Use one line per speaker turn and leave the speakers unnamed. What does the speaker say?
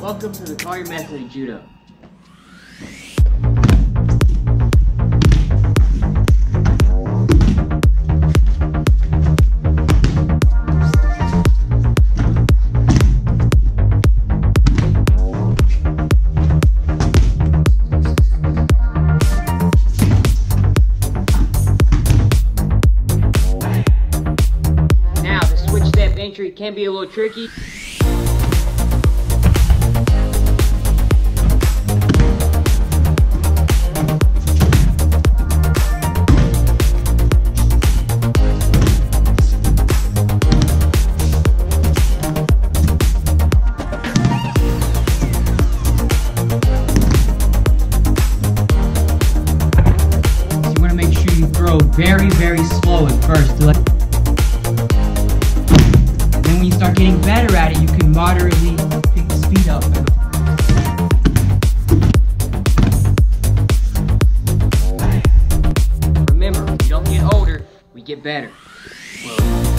Welcome to the Collier Method of Judo. Now, the switch step entry can be a little tricky. Very, very slow at first. then when you start getting better at it, you can moderately pick the speed up. Remember, we don't get older, we get better. Well,